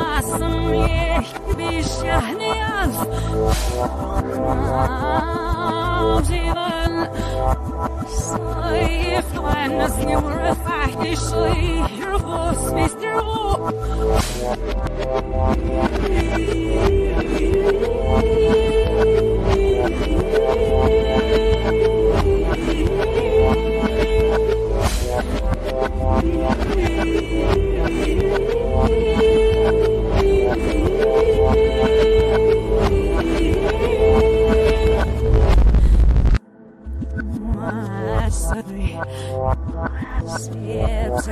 yaşasın bir şehni yaz Zivan Sayıf Ben az nüvrü fahişli Rufus Mr. Wu Svieps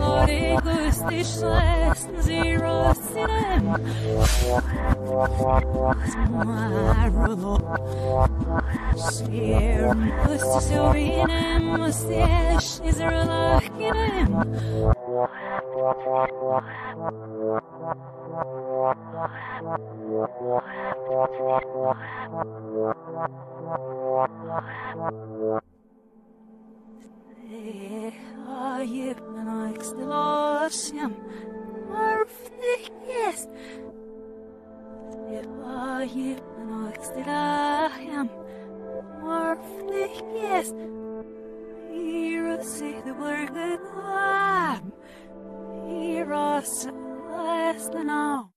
norīgus tišlēs zīrosinem. Smarulo. Jau vīnem, stieš izralakinem. Ajek still ocean Marv yes If I am an still I am perfect. yes Here I see the work of the lamb Here I see less than all